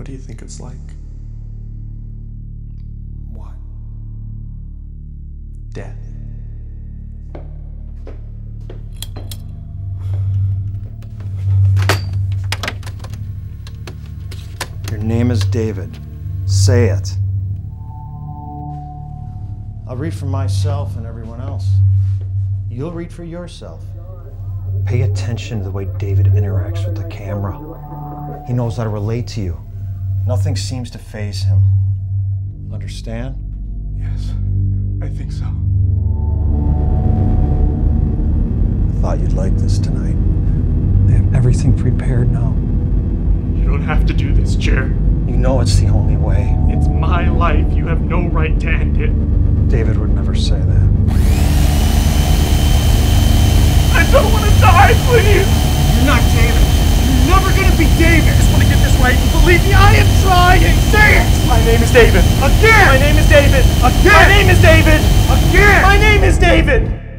What do you think it's like? What? Death. Your name is David. Say it. I'll read for myself and everyone else. You'll read for yourself. Pay attention to the way David interacts with the camera. He knows how to relate to you. Nothing seems to faze him. Understand? Yes, I think so. I thought you'd like this tonight. I have everything prepared now. You don't have to do this, Chair. You know it's the only way. It's my life. You have no right to end it. David would never say that. I don't want to die, please. You're not David. You're never gonna be David. I just want to get this right. And believe me, I am trying. Say it. My name is David. Again. My name is David. Again. My name is David. Again. My name is David.